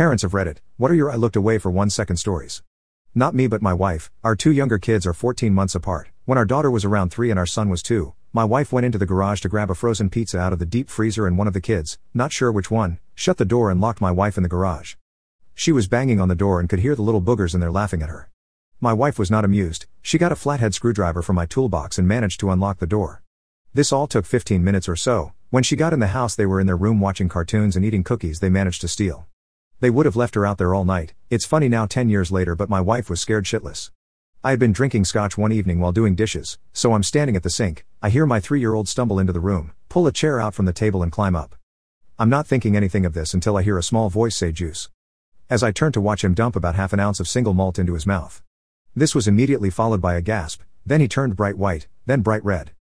Parents of Reddit. What are your I looked away for one second stories? Not me, but my wife. Our two younger kids are 14 months apart. When our daughter was around three and our son was two, my wife went into the garage to grab a frozen pizza out of the deep freezer, and one of the kids, not sure which one, shut the door and locked my wife in the garage. She was banging on the door and could hear the little boogers in there laughing at her. My wife was not amused, she got a flathead screwdriver from my toolbox and managed to unlock the door. This all took 15 minutes or so. When she got in the house, they were in their room watching cartoons and eating cookies they managed to steal. They would have left her out there all night. It's funny now 10 years later, but my wife was scared shitless. I had been drinking scotch one evening while doing dishes, so I'm standing at the sink. I hear my three year old stumble into the room, pull a chair out from the table, and climb up. I'm not thinking anything of this until I hear a small voice say juice. As I turn to watch him dump about half an ounce of single malt into his mouth. This was immediately followed by a gasp, then he turned bright white, then bright red.